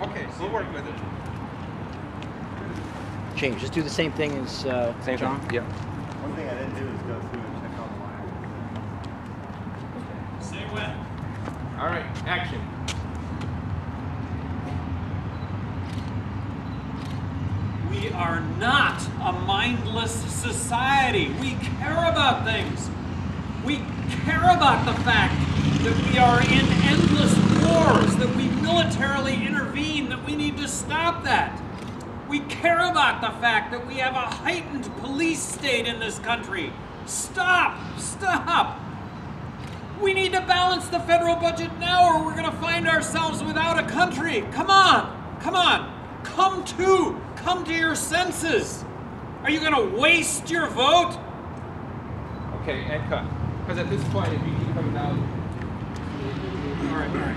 Okay, we'll work with it. Change. Just do the same thing as uh, same John. Thing. Yeah. One thing I didn't do is go through and check out the All right. Action. We are not a mindless society. We care about things. We care about the fact that we are in endless wars, that we militarily intervene, that we need to stop that. We care about the fact that we have a heightened police state in this country. Stop! Stop! We need to balance the federal budget now or we're going to find ourselves without a country. Come on! Come on! Come to! Come to your senses! Are you going to waste your vote? Okay, and cut. Because at this point, if you keep coming down, all right.